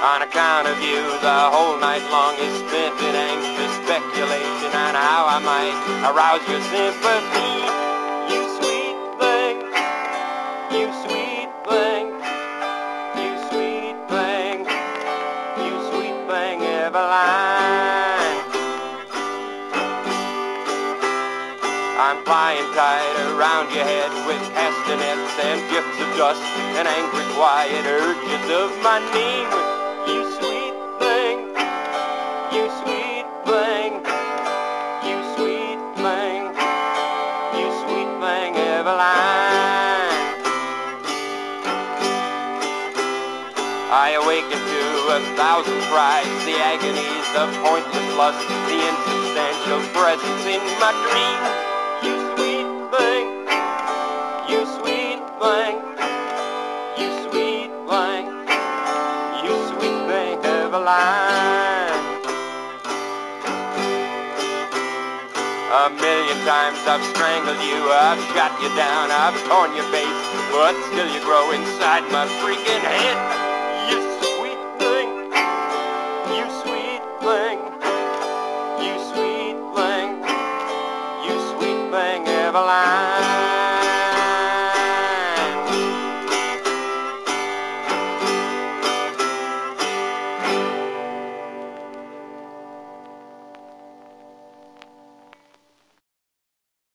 On account of you, the whole night long is spent in anxious speculation on how I might arouse your sympathy. You sweet thing, you sweet thing, you sweet thing, you sweet thing, Evaline. I'm flying tight around your head with castanets and gifts of dust and angry quiet urges of my name. You sweet thing, you sweet thing, you sweet thing, Evaline. I awaken to a thousand cries, the agonies of pointless lust, the insubstantial presence in my dreams. You sweet thing, you sweet thing, you sweet thing, you sweet thing, Eveline. A million times I've strangled you, I've shot you down, I've torn your face, but still you grow inside my freaking head. You sweet thing, you sweet thing, you sweet thing, you sweet thing, Evaline.